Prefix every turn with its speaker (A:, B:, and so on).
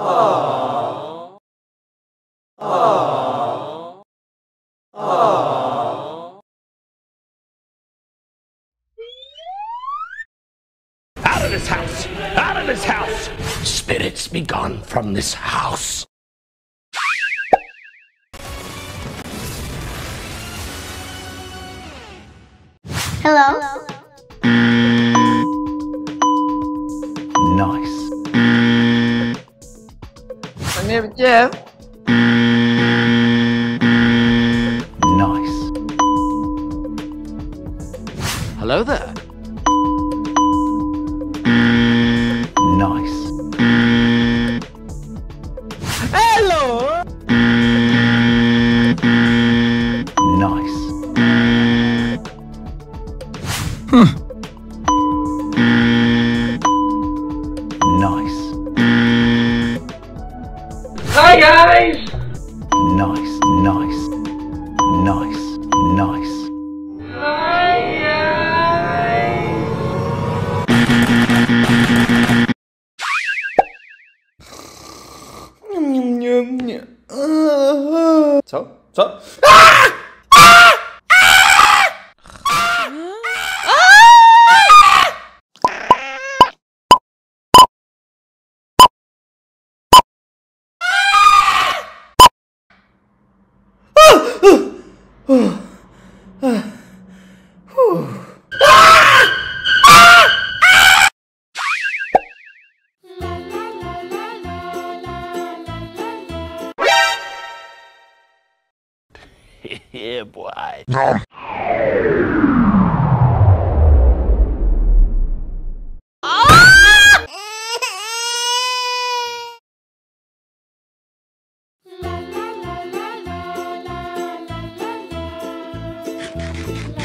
A: Out of this house! Out of this house! Spirits be gone from this house!
B: Hello?
C: Nice.
D: My name is Jeff.
C: Nice.
E: Hello there.
C: Nice.
D: Hello! Hi guys!
C: Nice. Nice. Nice. Nice.
D: Hi guys! Ah!
F: Co? Co?
A: yeah, boy. Bye.